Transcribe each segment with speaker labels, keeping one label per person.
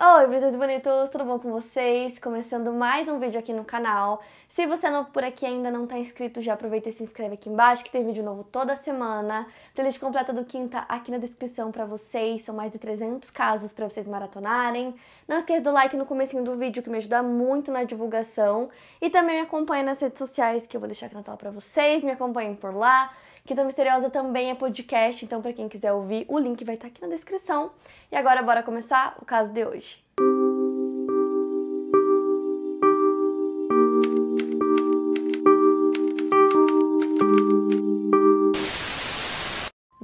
Speaker 1: Oi, bonitos e bonitos, tudo bom com vocês? Começando mais um vídeo aqui no canal. Se você é novo por aqui e ainda não está inscrito, já aproveita e se inscreve aqui embaixo que tem vídeo novo toda semana. Playlist completa do Quinta aqui na descrição para vocês, são mais de 300 casos para vocês maratonarem. Não esqueça do like no comecinho do vídeo que me ajuda muito na divulgação. E também me acompanha nas redes sociais que eu vou deixar aqui na tela para vocês, me acompanhem por lá. Quinta Misteriosa também é podcast, então para quem quiser ouvir, o link vai estar aqui na descrição. E agora bora começar o caso de hoje.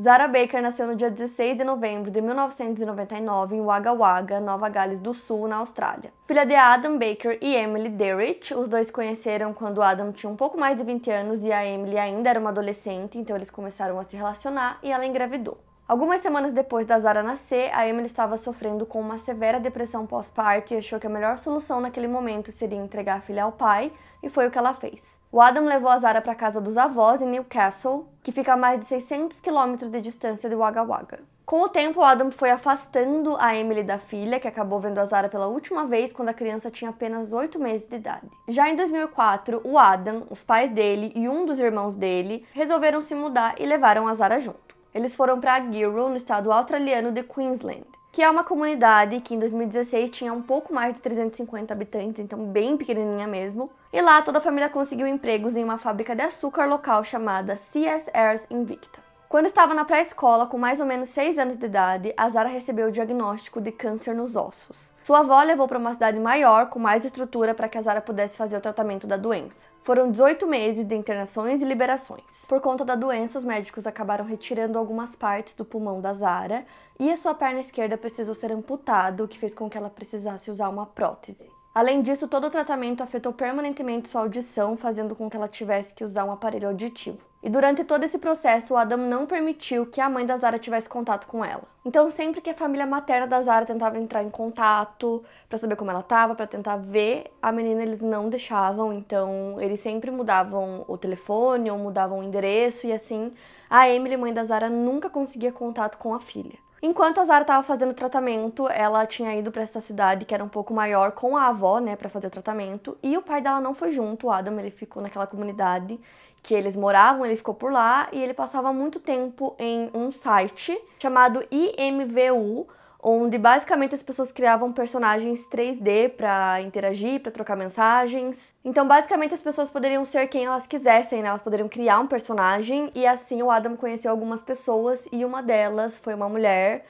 Speaker 1: Zara Baker nasceu no dia 16 de novembro de 1999 em Wagga Wagga, Nova Gales do Sul, na Austrália. Filha de Adam Baker e Emily Derrich, os dois conheceram quando Adam tinha um pouco mais de 20 anos e a Emily ainda era uma adolescente, então eles começaram a se relacionar e ela engravidou. Algumas semanas depois da Zara nascer, a Emily estava sofrendo com uma severa depressão pós-parto e achou que a melhor solução naquele momento seria entregar a filha ao pai, e foi o que ela fez. O Adam levou a Zara para casa dos avós em Newcastle, que fica a mais de 600 quilômetros de distância de Wagga Wagga. Com o tempo, o Adam foi afastando a Emily da filha, que acabou vendo a Zara pela última vez quando a criança tinha apenas 8 meses de idade. Já em 2004, o Adam, os pais dele e um dos irmãos dele resolveram se mudar e levaram a Zara junto. Eles foram para Giro, no estado australiano de Queensland que é uma comunidade que em 2016 tinha um pouco mais de 350 habitantes, então bem pequenininha mesmo. E lá toda a família conseguiu empregos em uma fábrica de açúcar local chamada CSR's Invicta. Quando estava na pré-escola, com mais ou menos 6 anos de idade, a Zara recebeu o diagnóstico de câncer nos ossos. Sua avó levou para uma cidade maior, com mais estrutura, para que a Zara pudesse fazer o tratamento da doença. Foram 18 meses de internações e liberações. Por conta da doença, os médicos acabaram retirando algumas partes do pulmão da Zara e a sua perna esquerda precisou ser amputada, o que fez com que ela precisasse usar uma prótese. Além disso, todo o tratamento afetou permanentemente sua audição, fazendo com que ela tivesse que usar um aparelho auditivo. E durante todo esse processo, o Adam não permitiu que a mãe da Zara tivesse contato com ela. Então, sempre que a família materna da Zara tentava entrar em contato para saber como ela estava, para tentar ver a menina, eles não deixavam. Então, eles sempre mudavam o telefone ou mudavam o endereço e assim, a Emily, mãe da Zara, nunca conseguia contato com a filha. Enquanto a Zara estava fazendo tratamento, ela tinha ido para essa cidade que era um pouco maior com a avó, né, para fazer o tratamento, e o pai dela não foi junto, o Adam, ele ficou naquela comunidade que eles moravam, ele ficou por lá e ele passava muito tempo em um site chamado IMVU, onde basicamente as pessoas criavam personagens 3D para interagir, para trocar mensagens. Então, basicamente as pessoas poderiam ser quem elas quisessem, né? Elas poderiam criar um personagem e assim o Adam conheceu algumas pessoas e uma delas foi uma mulher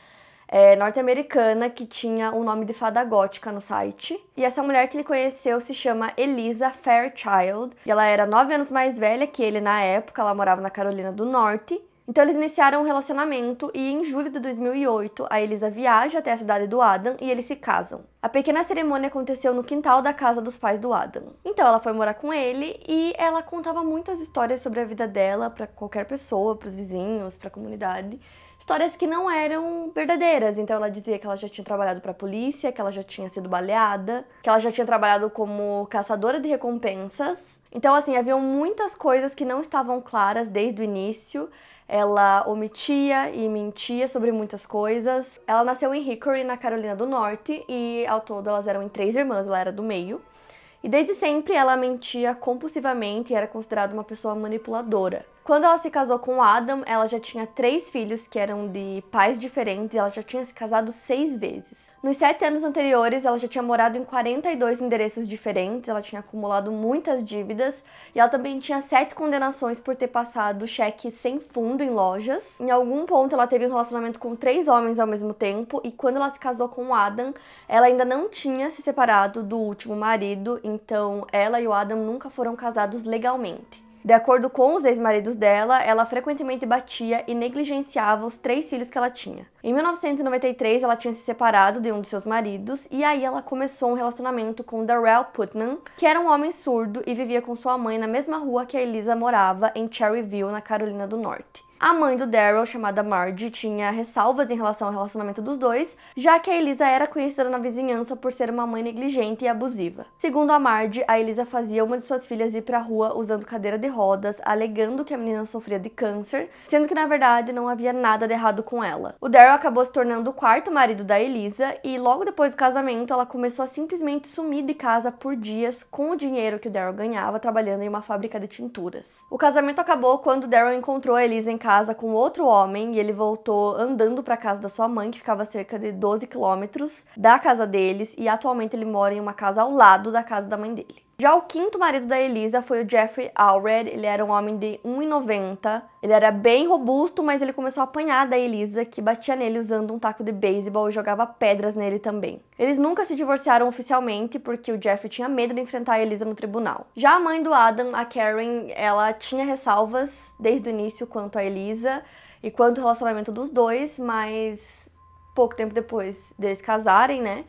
Speaker 1: é, norte-americana que tinha o nome de fada gótica no site. E essa mulher que ele conheceu se chama Elisa Fairchild. E ela era nove anos mais velha que ele na época, ela morava na Carolina do Norte. Então eles iniciaram um relacionamento e em julho de 2008 a Elisa viaja até a cidade do Adam e eles se casam. A pequena cerimônia aconteceu no quintal da casa dos pais do Adam. Então ela foi morar com ele e ela contava muitas histórias sobre a vida dela para qualquer pessoa, para os vizinhos, para a comunidade. Histórias que não eram verdadeiras. Então ela dizia que ela já tinha trabalhado para a polícia, que ela já tinha sido baleada, que ela já tinha trabalhado como caçadora de recompensas. Então assim, haviam muitas coisas que não estavam claras desde o início ela omitia e mentia sobre muitas coisas. Ela nasceu em Hickory, na Carolina do Norte, e ao todo elas eram em três irmãs, ela era do meio. E desde sempre ela mentia compulsivamente e era considerada uma pessoa manipuladora. Quando ela se casou com Adam, ela já tinha três filhos que eram de pais diferentes e ela já tinha se casado seis vezes. Nos sete anos anteriores, ela já tinha morado em 42 endereços diferentes, ela tinha acumulado muitas dívidas e ela também tinha sete condenações por ter passado cheque sem fundo em lojas. Em algum ponto, ela teve um relacionamento com três homens ao mesmo tempo e quando ela se casou com o Adam, ela ainda não tinha se separado do último marido, então ela e o Adam nunca foram casados legalmente. De acordo com os ex-maridos dela, ela frequentemente batia e negligenciava os três filhos que ela tinha. Em 1993, ela tinha se separado de um de seus maridos e aí ela começou um relacionamento com Darrell Putnam, que era um homem surdo e vivia com sua mãe na mesma rua que a Elisa morava, em Cherryville, na Carolina do Norte. A mãe do Daryl, chamada Marge, tinha ressalvas em relação ao relacionamento dos dois, já que a Elisa era conhecida na vizinhança por ser uma mãe negligente e abusiva. Segundo a Marge, a Elisa fazia uma de suas filhas ir para a rua usando cadeira de rodas, alegando que a menina sofria de câncer, sendo que na verdade não havia nada de errado com ela. O Daryl acabou se tornando o quarto marido da Elisa e logo depois do casamento ela começou a simplesmente sumir de casa por dias com o dinheiro que o Daryl ganhava trabalhando em uma fábrica de tinturas. O casamento acabou quando Daryl encontrou a Elisa em casa casa com outro homem e ele voltou andando para casa da sua mãe, que ficava cerca de 12 quilômetros da casa deles, e atualmente ele mora em uma casa ao lado da casa da mãe dele. Já o quinto marido da Elisa foi o Jeffrey Allred. Ele era um homem de 1,90. Ele era bem robusto, mas ele começou a apanhar da Elisa, que batia nele usando um taco de beisebol e jogava pedras nele também. Eles nunca se divorciaram oficialmente porque o Jeffrey tinha medo de enfrentar a Elisa no tribunal. Já a mãe do Adam, a Karen, ela tinha ressalvas desde o início quanto a Elisa e quanto ao relacionamento dos dois, mas pouco tempo depois deles casarem, né?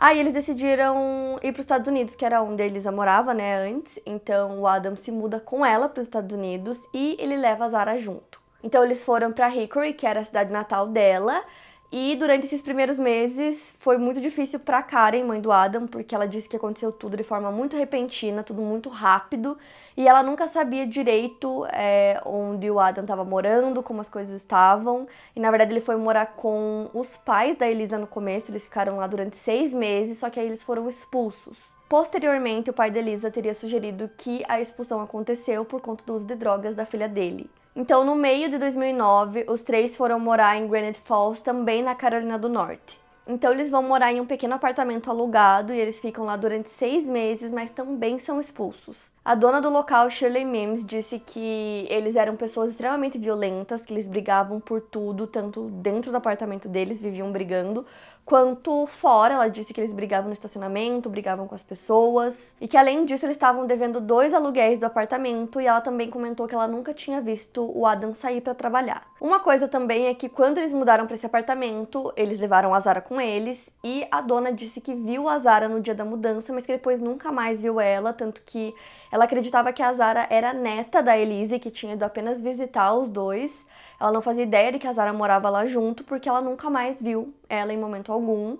Speaker 1: Aí eles decidiram ir para os Estados Unidos, que era onde a Elisa morava, né, antes. Então o Adam se muda com ela para os Estados Unidos e ele leva a Zara junto. Então eles foram para Hickory, que era a cidade natal dela, e durante esses primeiros meses foi muito difícil para Karen, mãe do Adam, porque ela disse que aconteceu tudo de forma muito repentina, tudo muito rápido, e ela nunca sabia direito é, onde o Adam estava morando, como as coisas estavam. E na verdade ele foi morar com os pais da Elisa no começo, eles ficaram lá durante seis meses, só que aí eles foram expulsos. Posteriormente, o pai da Elisa teria sugerido que a expulsão aconteceu por conta do uso de drogas da filha dele. Então, no meio de 2009, os três foram morar em Granite Falls, também na Carolina do Norte. Então, eles vão morar em um pequeno apartamento alugado e eles ficam lá durante seis meses, mas também são expulsos. A dona do local, Shirley Mims, disse que eles eram pessoas extremamente violentas, que eles brigavam por tudo, tanto dentro do apartamento deles, viviam brigando, quanto fora. Ela disse que eles brigavam no estacionamento, brigavam com as pessoas. E que além disso eles estavam devendo dois aluguéis do apartamento. E ela também comentou que ela nunca tinha visto o Adam sair para trabalhar. Uma coisa também é que quando eles mudaram para esse apartamento, eles levaram a Zara com eles. E a dona disse que viu a Zara no dia da mudança, mas que depois nunca mais viu ela, tanto que ela acreditava que a Zara era neta da Elise, que tinha ido apenas visitar os dois ela não fazia ideia de que a Zara morava lá junto, porque ela nunca mais viu ela em momento algum.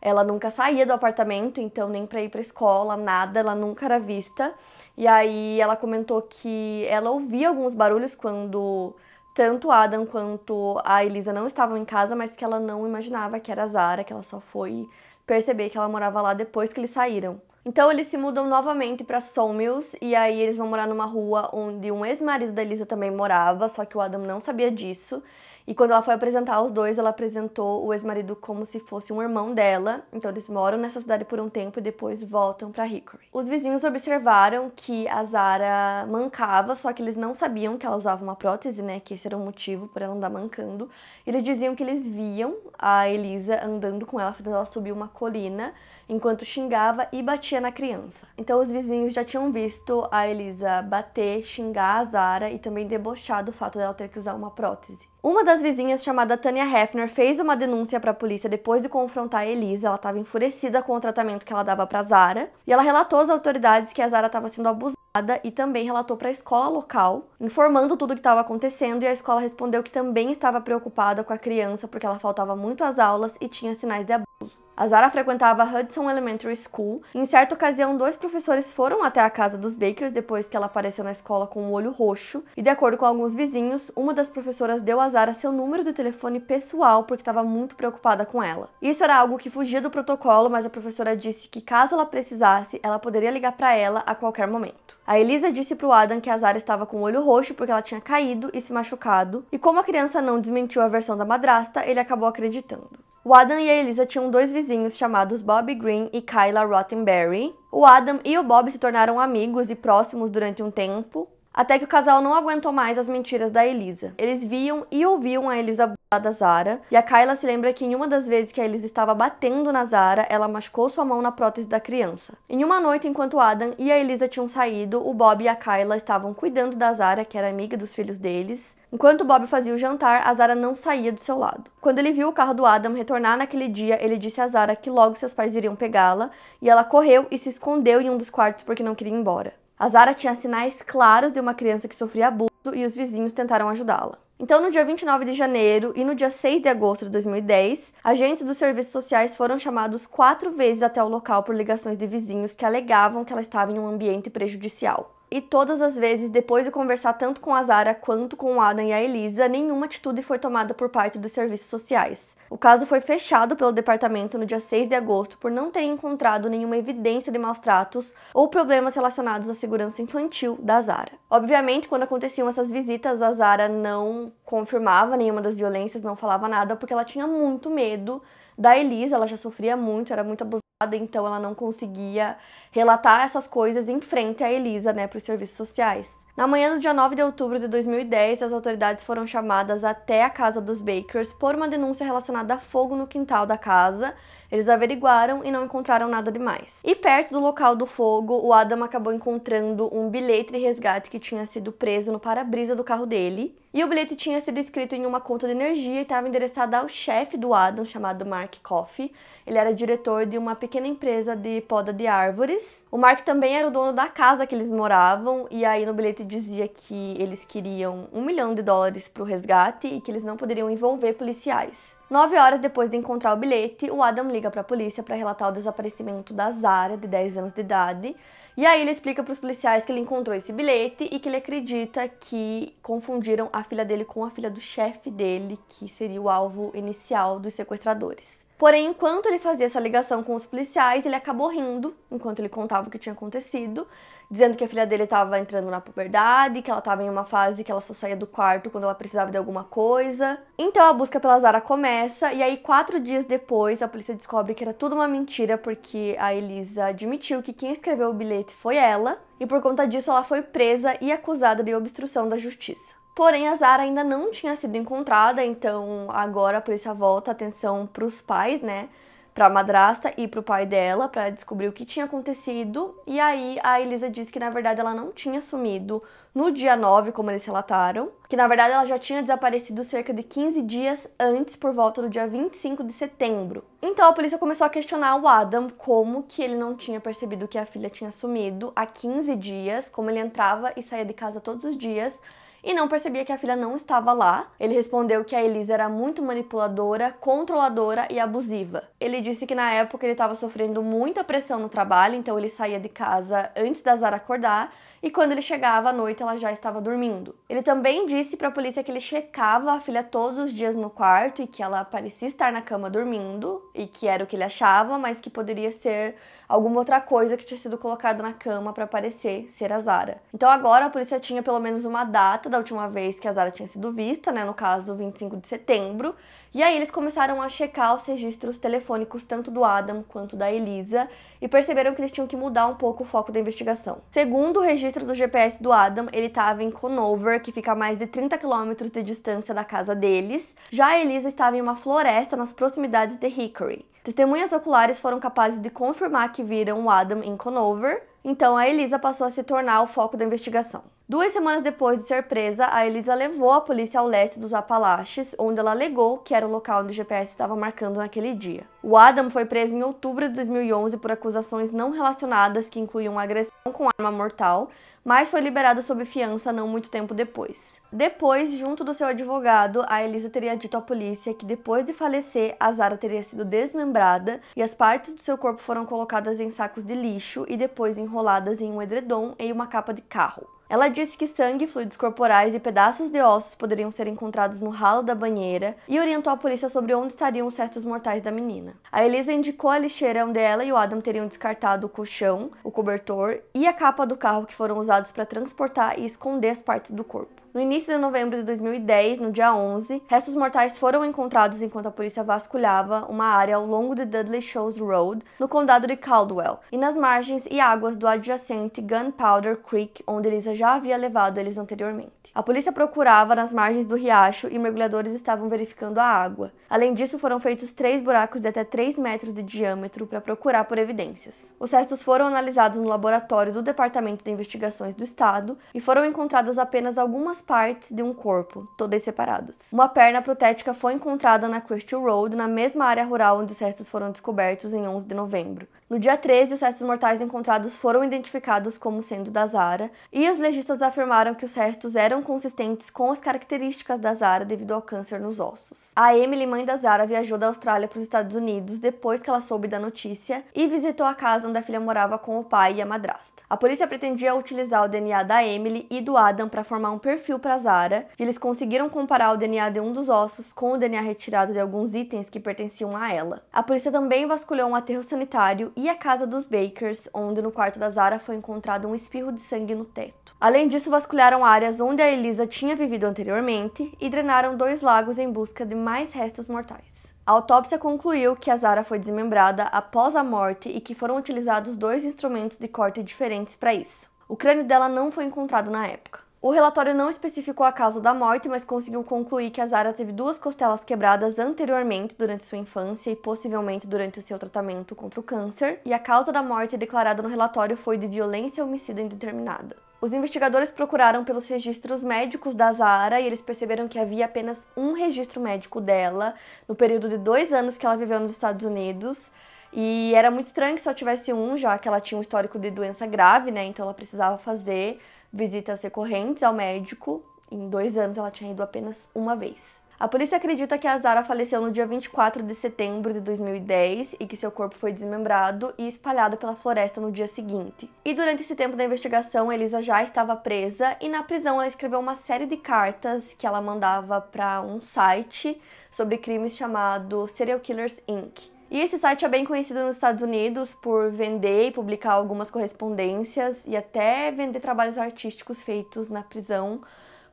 Speaker 1: Ela nunca saía do apartamento, então nem para ir para escola, nada, ela nunca era vista. E aí ela comentou que ela ouvia alguns barulhos quando tanto Adam quanto a Elisa não estavam em casa, mas que ela não imaginava que era a Zara, que ela só foi perceber que ela morava lá depois que eles saíram. Então eles se mudam novamente para Sawmills e aí eles vão morar numa rua onde um ex-marido da Elisa também morava, só que o Adam não sabia disso. E quando ela foi apresentar os dois, ela apresentou o ex-marido como se fosse um irmão dela. Então eles moram nessa cidade por um tempo e depois voltam para Hickory. Os vizinhos observaram que a Zara mancava, só que eles não sabiam que ela usava uma prótese, né? Que esse era o motivo por ela andar mancando. Eles diziam que eles viam a Elisa andando com ela, fazendo ela subir uma colina, enquanto xingava e batia na criança. Então os vizinhos já tinham visto a Elisa bater, xingar a Zara e também debochar do fato dela ter que usar uma prótese. Uma das vizinhas, chamada Tania Hefner, fez uma denúncia para a polícia depois de confrontar a Elisa. Ela estava enfurecida com o tratamento que ela dava para Zara e ela relatou às autoridades que a Zara estava sendo abusada e também relatou para a escola local, informando tudo o que estava acontecendo. E a escola respondeu que também estava preocupada com a criança porque ela faltava muito às aulas e tinha sinais de abuso. A Zara frequentava a Hudson Elementary School. Em certa ocasião, dois professores foram até a casa dos Bakers depois que ela apareceu na escola com o um olho roxo. E de acordo com alguns vizinhos, uma das professoras deu a Zara seu número de telefone pessoal porque estava muito preocupada com ela. Isso era algo que fugia do protocolo, mas a professora disse que caso ela precisasse, ela poderia ligar para ela a qualquer momento. A Elisa disse para o Adam que a Zara estava com o olho roxo porque ela tinha caído e se machucado. E como a criança não desmentiu a versão da madrasta, ele acabou acreditando. O Adam e a Elisa tinham dois vizinhos chamados Bob Green e Kyla Rottenberry. O Adam e o Bob se tornaram amigos e próximos durante um tempo, até que o casal não aguentou mais as mentiras da Elisa. Eles viam e ouviam a Elisa da Zara, e a Kyla se lembra que em uma das vezes que a Elisa estava batendo na Zara, ela machucou sua mão na prótese da criança. Em uma noite, enquanto Adam e a Elisa tinham saído, o Bob e a Kyla estavam cuidando da Zara, que era amiga dos filhos deles. Enquanto Bob fazia o jantar, a Zara não saía do seu lado. Quando ele viu o carro do Adam retornar naquele dia, ele disse a Zara que logo seus pais iriam pegá-la, e ela correu e se escondeu em um dos quartos porque não queria ir embora. A Zara tinha sinais claros de uma criança que sofria abuso e os vizinhos tentaram ajudá-la. Então, no dia 29 de janeiro e no dia 6 de agosto de 2010, agentes dos serviços sociais foram chamados quatro vezes até o local por ligações de vizinhos que alegavam que ela estava em um ambiente prejudicial e todas as vezes, depois de conversar tanto com a Zara quanto com o Adam e a Elisa, nenhuma atitude foi tomada por parte dos serviços sociais. O caso foi fechado pelo departamento no dia 6 de agosto por não ter encontrado nenhuma evidência de maus tratos ou problemas relacionados à segurança infantil da Zara. Obviamente, quando aconteciam essas visitas, a Zara não confirmava nenhuma das violências, não falava nada, porque ela tinha muito medo da Elisa, ela já sofria muito, era muito abusada então ela não conseguia relatar essas coisas em frente à Elisa, né, para os serviços sociais. Na manhã do dia 9 de outubro de 2010, as autoridades foram chamadas até a casa dos Bakers por uma denúncia relacionada a fogo no quintal da casa. Eles averiguaram e não encontraram nada demais. E perto do local do fogo, o Adam acabou encontrando um bilhete de resgate que tinha sido preso no para-brisa do carro dele. E o bilhete tinha sido escrito em uma conta de energia e estava endereçado ao chefe do Adam, chamado Mark Coffey. Ele era diretor de uma pequena empresa de poda de árvores. O Mark também era o dono da casa que eles moravam, e aí no bilhete dizia que eles queriam um milhão de dólares para o resgate e que eles não poderiam envolver policiais. Nove horas depois de encontrar o bilhete, o Adam liga para a polícia para relatar o desaparecimento da Zara, de 10 anos de idade. E aí ele explica para os policiais que ele encontrou esse bilhete e que ele acredita que confundiram a filha dele com a filha do chefe dele, que seria o alvo inicial dos sequestradores. Porém, enquanto ele fazia essa ligação com os policiais, ele acabou rindo enquanto ele contava o que tinha acontecido, dizendo que a filha dele estava entrando na puberdade, que ela estava em uma fase que ela só saía do quarto quando ela precisava de alguma coisa. Então a busca pela Zara começa, e aí, quatro dias depois, a polícia descobre que era tudo uma mentira, porque a Elisa admitiu que quem escreveu o bilhete foi ela, e por conta disso ela foi presa e acusada de obstrução da justiça. Porém, a Zara ainda não tinha sido encontrada, então agora a polícia volta a atenção para os pais, né? Para a madrasta e para o pai dela, para descobrir o que tinha acontecido. E aí a Elisa disse que na verdade ela não tinha sumido no dia 9, como eles relataram, que na verdade ela já tinha desaparecido cerca de 15 dias antes, por volta do dia 25 de setembro. Então a polícia começou a questionar o Adam como que ele não tinha percebido que a filha tinha sumido há 15 dias, como ele entrava e saía de casa todos os dias e não percebia que a filha não estava lá. Ele respondeu que a Elisa era muito manipuladora, controladora e abusiva. Ele disse que na época ele estava sofrendo muita pressão no trabalho, então ele saía de casa antes da Zara acordar e quando ele chegava à noite ela já estava dormindo. Ele também disse para a polícia que ele checava a filha todos os dias no quarto e que ela parecia estar na cama dormindo e que era o que ele achava, mas que poderia ser alguma outra coisa que tinha sido colocada na cama para parecer ser a Zara. Então agora a polícia tinha pelo menos uma data da última vez que a Zara tinha sido vista, né, no caso 25 de setembro, e aí eles começaram a checar os registros telefônicos tanto do Adam quanto da Elisa e perceberam que eles tinham que mudar um pouco o foco da investigação. Segundo o registro do GPS do Adam, ele estava em Conover, que fica a mais de 30 quilômetros de distância da casa deles. Já a Elisa estava em uma floresta nas proximidades de Hickory. Testemunhas oculares foram capazes de confirmar que viram o Adam em Conover, então a Elisa passou a se tornar o foco da investigação. Duas semanas depois de ser presa, a Elisa levou a polícia ao leste dos Apalaches, onde ela alegou que era o local onde o GPS estava marcando naquele dia. O Adam foi preso em outubro de 2011 por acusações não relacionadas que incluíam agressão com arma mortal, mas foi liberado sob fiança não muito tempo depois. Depois, junto do seu advogado, a Elisa teria dito à polícia que depois de falecer, a Zara teria sido desmembrada e as partes do seu corpo foram colocadas em sacos de lixo e depois enroladas em um edredom e uma capa de carro. Ela disse que sangue, fluidos corporais e pedaços de ossos poderiam ser encontrados no ralo da banheira e orientou a polícia sobre onde estariam os restos mortais da menina. A Elisa indicou a lixeira onde ela e o Adam teriam descartado o colchão, o cobertor e a capa do carro que foram usados para transportar e esconder as partes do corpo. No início de novembro de 2010, no dia 11, restos mortais foram encontrados enquanto a polícia vasculhava uma área ao longo de Dudley Shows Road, no condado de Caldwell, e nas margens e águas do adjacente Gunpowder Creek, onde Elisa já havia levado eles anteriormente. A polícia procurava nas margens do riacho e mergulhadores estavam verificando a água. Além disso, foram feitos três buracos de até 3 metros de diâmetro para procurar por evidências. Os restos foram analisados no laboratório do Departamento de Investigações do Estado e foram encontradas apenas algumas partes de um corpo, todas separadas. Uma perna protética foi encontrada na Crystal Road, na mesma área rural onde os restos foram descobertos em 11 de novembro. No dia 13, os restos mortais encontrados foram identificados como sendo da Zara, e os legistas afirmaram que os restos eram consistentes com as características da Zara devido ao câncer nos ossos. A Emily, mãe da Zara, viajou da Austrália para os Estados Unidos depois que ela soube da notícia e visitou a casa onde a filha morava com o pai e a madrasta. A polícia pretendia utilizar o DNA da Emily e do Adam para formar um perfil para Zara, e eles conseguiram comparar o DNA de um dos ossos com o DNA retirado de alguns itens que pertenciam a ela. A polícia também vasculhou um aterro sanitário e a casa dos Bakers, onde no quarto da Zara foi encontrado um espirro de sangue no teto. Além disso, vasculharam áreas onde a Elisa tinha vivido anteriormente e drenaram dois lagos em busca de mais restos mortais. A autópsia concluiu que a Zara foi desmembrada após a morte e que foram utilizados dois instrumentos de corte diferentes para isso. O crânio dela não foi encontrado na época. O relatório não especificou a causa da morte, mas conseguiu concluir que a Zara teve duas costelas quebradas anteriormente durante sua infância e possivelmente durante o seu tratamento contra o câncer, e a causa da morte declarada no relatório foi de violência homicida indeterminada. Os investigadores procuraram pelos registros médicos da Zara e eles perceberam que havia apenas um registro médico dela no período de dois anos que ela viveu nos Estados Unidos. E era muito estranho que só tivesse um, já que ela tinha um histórico de doença grave, né? Então ela precisava fazer visitas recorrentes ao médico. Em dois anos ela tinha ido apenas uma vez. A polícia acredita que a Zara faleceu no dia 24 de setembro de 2010 e que seu corpo foi desmembrado e espalhado pela floresta no dia seguinte. E durante esse tempo da investigação, Elisa já estava presa e na prisão ela escreveu uma série de cartas que ela mandava para um site sobre crimes chamado Serial Killers Inc. E esse site é bem conhecido nos Estados Unidos por vender e publicar algumas correspondências e até vender trabalhos artísticos feitos na prisão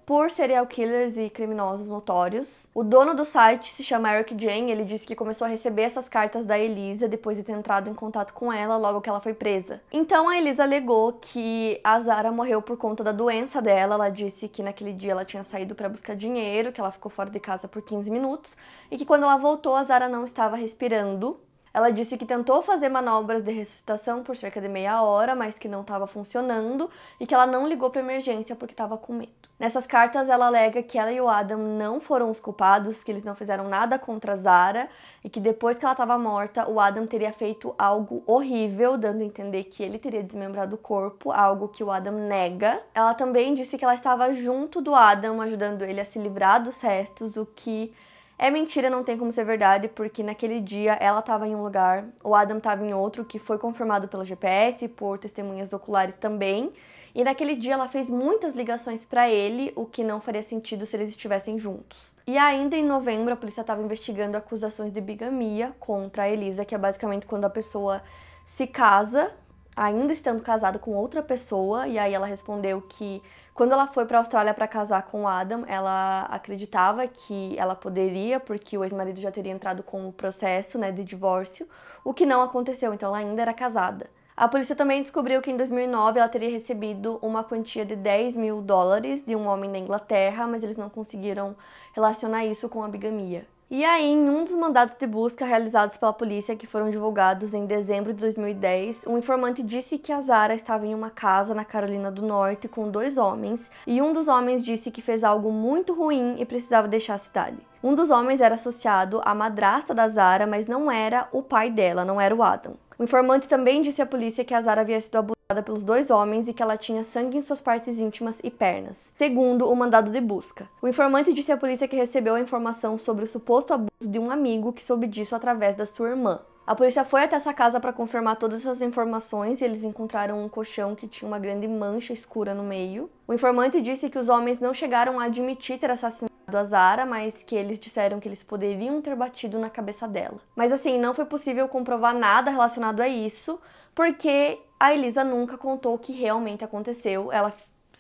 Speaker 1: por serial killers e criminosos notórios. O dono do site se chama Eric Jane, ele disse que começou a receber essas cartas da Elisa depois de ter entrado em contato com ela logo que ela foi presa. Então a Elisa alegou que a Zara morreu por conta da doença dela. Ela disse que naquele dia ela tinha saído para buscar dinheiro, que ela ficou fora de casa por 15 minutos e que quando ela voltou a Zara não estava respirando ela disse que tentou fazer manobras de ressuscitação por cerca de meia hora, mas que não estava funcionando e que ela não ligou para emergência porque estava com medo. Nessas cartas, ela alega que ela e o Adam não foram os culpados, que eles não fizeram nada contra Zara e que depois que ela estava morta, o Adam teria feito algo horrível, dando a entender que ele teria desmembrado o corpo, algo que o Adam nega. Ela também disse que ela estava junto do Adam, ajudando ele a se livrar dos restos, o que é mentira, não tem como ser verdade, porque naquele dia ela estava em um lugar, o Adam estava em outro, que foi confirmado pelo GPS, por testemunhas oculares também. E naquele dia ela fez muitas ligações para ele, o que não faria sentido se eles estivessem juntos. E ainda em novembro, a polícia estava investigando acusações de bigamia contra a Elisa, que é basicamente quando a pessoa se casa ainda estando casado com outra pessoa, e aí ela respondeu que quando ela foi para a Austrália para casar com o Adam, ela acreditava que ela poderia, porque o ex-marido já teria entrado com o processo né, de divórcio, o que não aconteceu, então ela ainda era casada. A polícia também descobriu que em 2009 ela teria recebido uma quantia de 10 mil dólares de um homem da Inglaterra, mas eles não conseguiram relacionar isso com a bigamia. E aí, em um dos mandados de busca realizados pela polícia que foram divulgados em dezembro de 2010, um informante disse que a Zara estava em uma casa na Carolina do Norte com dois homens, e um dos homens disse que fez algo muito ruim e precisava deixar a cidade. Um dos homens era associado à madrasta da Zara, mas não era o pai dela, não era o Adam. O informante também disse à polícia que a Zara havia sido abusada pelos dois homens e que ela tinha sangue em suas partes íntimas e pernas, segundo o mandado de busca. O informante disse à polícia que recebeu a informação sobre o suposto abuso de um amigo que soube disso através da sua irmã. A polícia foi até essa casa para confirmar todas essas informações e eles encontraram um colchão que tinha uma grande mancha escura no meio. O informante disse que os homens não chegaram a admitir ter assassinado a Zara, mas que eles disseram que eles poderiam ter batido na cabeça dela. Mas assim, não foi possível comprovar nada relacionado a isso, porque a Elisa nunca contou o que realmente aconteceu. Ela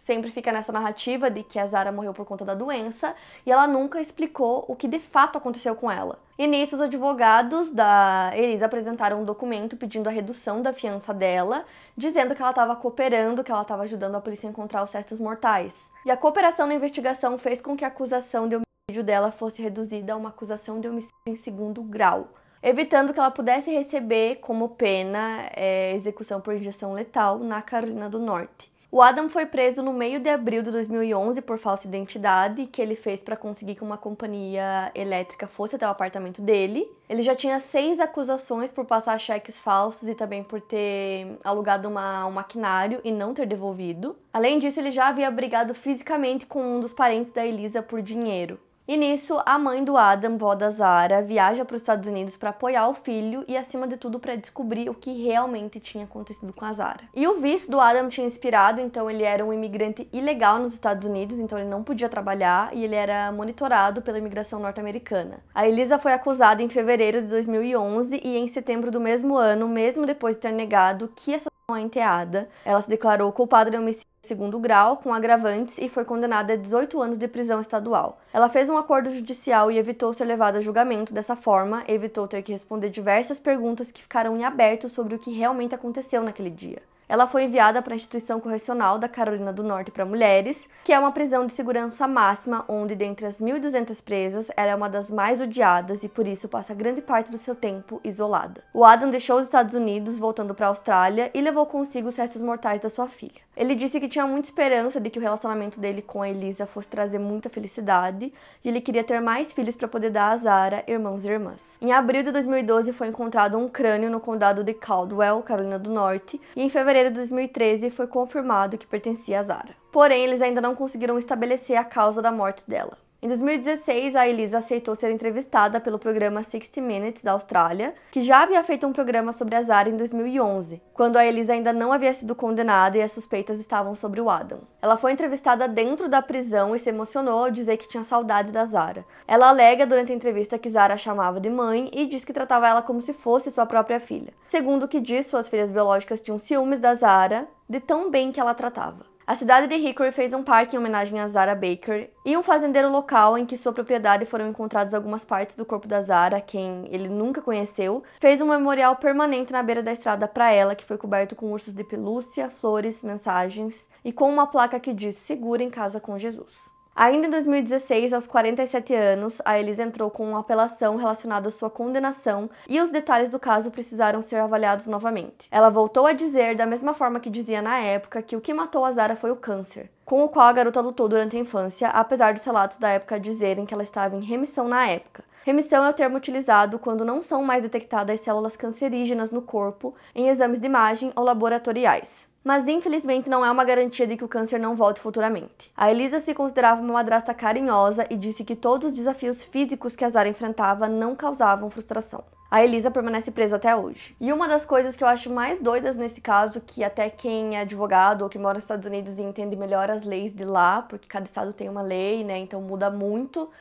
Speaker 1: sempre fica nessa narrativa de que a Zara morreu por conta da doença e ela nunca explicou o que de fato aconteceu com ela. E nisso, os advogados da Elisa apresentaram um documento pedindo a redução da fiança dela, dizendo que ela estava cooperando, que ela estava ajudando a polícia a encontrar os restos mortais. E a cooperação na investigação fez com que a acusação de homicídio dela fosse reduzida a uma acusação de homicídio em segundo grau, evitando que ela pudesse receber como pena é, execução por injeção letal na Carolina do Norte. O Adam foi preso no meio de abril de 2011 por falsa identidade, que ele fez para conseguir que uma companhia elétrica fosse até o apartamento dele. Ele já tinha seis acusações por passar cheques falsos e também por ter alugado uma, um maquinário e não ter devolvido. Além disso, ele já havia brigado fisicamente com um dos parentes da Elisa por dinheiro. E nisso, a mãe do Adam, vó da Zara, viaja para os Estados Unidos para apoiar o filho e, acima de tudo, para descobrir o que realmente tinha acontecido com a Zara. E o visto do Adam tinha inspirado, então ele era um imigrante ilegal nos Estados Unidos, então ele não podia trabalhar e ele era monitorado pela imigração norte-americana. A Elisa foi acusada em fevereiro de 2011 e em setembro do mesmo ano, mesmo depois de ter negado que essa a enteada, ela se declarou culpada de homicídio segundo grau, com agravantes, e foi condenada a 18 anos de prisão estadual. Ela fez um acordo judicial e evitou ser levada a julgamento dessa forma, evitou ter que responder diversas perguntas que ficaram em aberto sobre o que realmente aconteceu naquele dia. Ela foi enviada para a instituição correcional da Carolina do Norte para mulheres, que é uma prisão de segurança máxima, onde, dentre as 1.200 presas, ela é uma das mais odiadas e por isso passa grande parte do seu tempo isolada. O Adam deixou os Estados Unidos, voltando para a Austrália, e levou consigo os restos mortais da sua filha. Ele disse que tinha muita esperança de que o relacionamento dele com a Elisa fosse trazer muita felicidade e ele queria ter mais filhos para poder dar a Zara irmãos e irmãs. Em abril de 2012 foi encontrado um crânio no condado de Caldwell, Carolina do Norte, e em fevereiro de 2013 foi confirmado que pertencia a Zara. Porém, eles ainda não conseguiram estabelecer a causa da morte dela. Em 2016, a Elisa aceitou ser entrevistada pelo programa 60 Minutes da Austrália, que já havia feito um programa sobre a Zara em 2011, quando a Elisa ainda não havia sido condenada e as suspeitas estavam sobre o Adam. Ela foi entrevistada dentro da prisão e se emocionou ao dizer que tinha saudade da Zara. Ela alega durante a entrevista que Zara a chamava de mãe e diz que tratava ela como se fosse sua própria filha. Segundo o que diz, suas filhas biológicas tinham ciúmes da Zara de tão bem que ela tratava. A cidade de Hickory fez um parque em homenagem a Zara Baker e um fazendeiro local em que sua propriedade foram encontradas algumas partes do corpo da Zara, quem ele nunca conheceu, fez um memorial permanente na beira da estrada para ela, que foi coberto com ursos de pelúcia, flores, mensagens e com uma placa que diz: Segura em casa com Jesus. Ainda em 2016, aos 47 anos, a Elisa entrou com uma apelação relacionada à sua condenação e os detalhes do caso precisaram ser avaliados novamente. Ela voltou a dizer, da mesma forma que dizia na época, que o que matou a Zara foi o câncer, com o qual a garota lutou durante a infância, apesar dos relatos da época dizerem que ela estava em remissão na época. Remissão é o termo utilizado quando não são mais detectadas células cancerígenas no corpo em exames de imagem ou laboratoriais mas infelizmente não é uma garantia de que o câncer não volte futuramente. A Elisa se considerava uma madrasta carinhosa e disse que todos os desafios físicos que a Zara enfrentava não causavam frustração. A Elisa permanece presa até hoje. E uma das coisas que eu acho mais doidas nesse caso, que até quem é advogado ou que mora nos Estados Unidos e entende melhor as leis de lá, porque cada estado tem uma lei, né, então muda muito,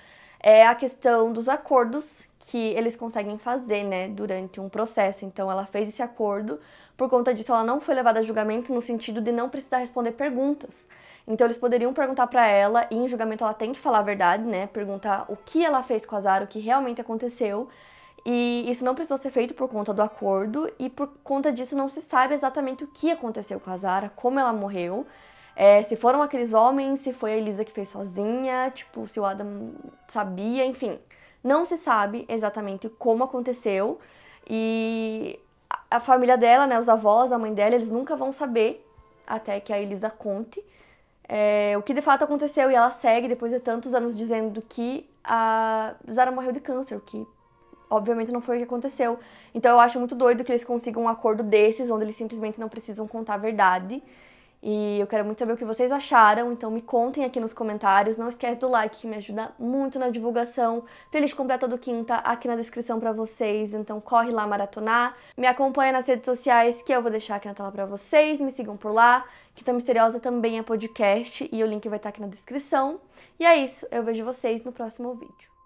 Speaker 1: é a questão dos acordos que eles conseguem fazer, né, durante um processo. Então ela fez esse acordo, por conta disso ela não foi levada a julgamento no sentido de não precisar responder perguntas. Então eles poderiam perguntar para ela e em julgamento ela tem que falar a verdade, né, perguntar o que ela fez com a Zara, o que realmente aconteceu. E isso não precisou ser feito por conta do acordo e por conta disso não se sabe exatamente o que aconteceu com a Zara, como ela morreu. É, se foram aqueles homens, se foi a Elisa que fez sozinha, tipo, se o Adam sabia, enfim. Não se sabe exatamente como aconteceu e a família dela, né, os avós, a mãe dela, eles nunca vão saber até que a Elisa conte é, o que de fato aconteceu. E ela segue depois de tantos anos dizendo que a Zara morreu de câncer, o que obviamente não foi o que aconteceu. Então eu acho muito doido que eles consigam um acordo desses, onde eles simplesmente não precisam contar a verdade. E eu quero muito saber o que vocês acharam, então me contem aqui nos comentários. Não esquece do like, que me ajuda muito na divulgação. Playlist completa do Quinta aqui na descrição para vocês, então corre lá maratonar. Me acompanha nas redes sociais, que eu vou deixar aqui na tela para vocês. Me sigam por lá. Quinta Misteriosa também é podcast e o link vai estar aqui na descrição. E é isso, eu vejo vocês no próximo vídeo.